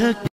झक